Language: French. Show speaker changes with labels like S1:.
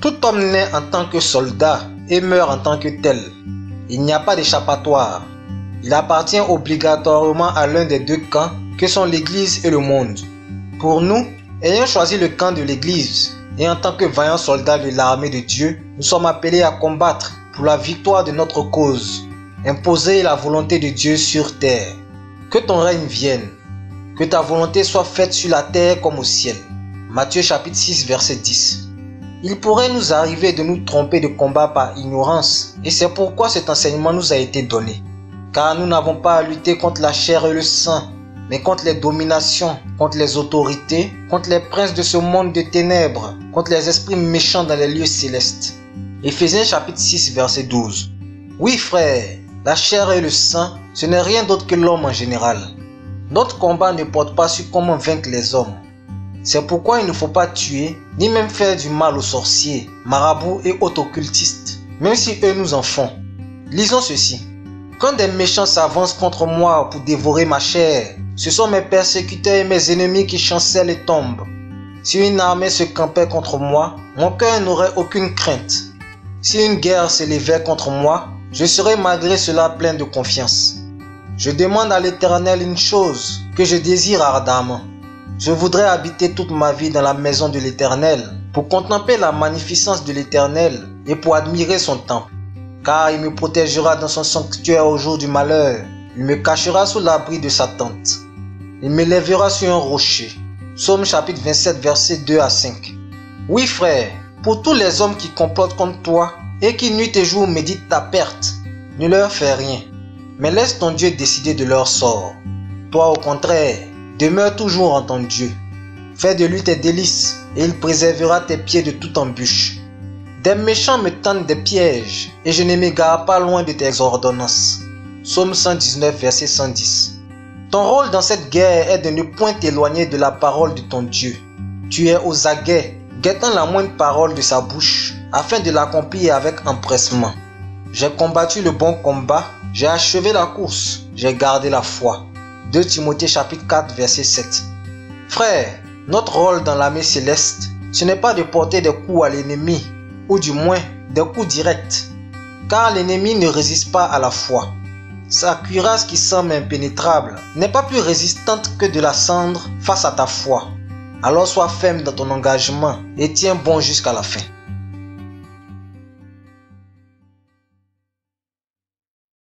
S1: Tout homme naît en tant que soldat et meurt en tant que tel. Il n'y a pas d'échappatoire. Il appartient obligatoirement à l'un des deux camps que sont l'Église et le monde. Pour nous, ayant choisi le camp de l'Église et en tant que vaillants soldats de l'armée de Dieu, nous sommes appelés à combattre pour la victoire de notre cause, imposer la volonté de Dieu sur terre. Que ton règne vienne, que ta volonté soit faite sur la terre comme au ciel. Matthieu chapitre 6 verset 10. Il pourrait nous arriver de nous tromper de combat par ignorance et c'est pourquoi cet enseignement nous a été donné. Car nous n'avons pas à lutter contre la chair et le sang, mais contre les dominations, contre les autorités, contre les princes de ce monde de ténèbres, contre les esprits méchants dans les lieux célestes. Éphésiens chapitre 6 verset 12. Oui frère, la chair et le sang, ce n'est rien d'autre que l'homme en général. Notre combat ne porte pas sur comment vaincre les hommes. C'est pourquoi il ne faut pas tuer, ni même faire du mal aux sorciers, marabouts et autres occultistes, même si eux nous en font. Lisons ceci. Quand des méchants s'avancent contre moi pour dévorer ma chair, ce sont mes persécuteurs et mes ennemis qui chancellent et tombent. Si une armée se campait contre moi, mon cœur n'aurait aucune crainte. Si une guerre s'élevait contre moi, je serais malgré cela plein de confiance. Je demande à l'Éternel une chose que je désire ardemment. Je voudrais habiter toute ma vie dans la maison de l'Éternel pour contempler la magnificence de l'Éternel et pour admirer son temple. Car il me protégera dans son sanctuaire au jour du malheur. Il me cachera sous l'abri de sa tente. Il me lèvera sur un rocher. Psaume chapitre 27 versets 2 à 5. Oui frère, pour tous les hommes qui complotent contre toi et qui nuit et jour méditent ta perte, ne leur fais rien, mais laisse ton Dieu décider de leur sort. Toi au contraire, demeure toujours en ton Dieu. Fais de lui tes délices et il préservera tes pieds de toute embûche. Des méchants me tendent des pièges et je ne m'égare pas loin de tes ordonnances. Psaume 119 verset 110. Ton rôle dans cette guerre est de ne point t'éloigner de la parole de ton Dieu. Tu es aux aguets guettant la moindre parole de sa bouche, afin de l'accomplir avec empressement. J'ai combattu le bon combat, j'ai achevé la course, j'ai gardé la foi. 2 Timothée chapitre 4 verset 7. Frère, notre rôle dans l'armée céleste, ce n'est pas de porter des coups à l'ennemi, ou du moins des coups directs, car l'ennemi ne résiste pas à la foi. Sa cuirasse qui semble impénétrable n'est pas plus résistante que de la cendre face à ta foi. Alors sois ferme dans ton engagement et tiens bon jusqu'à la fin.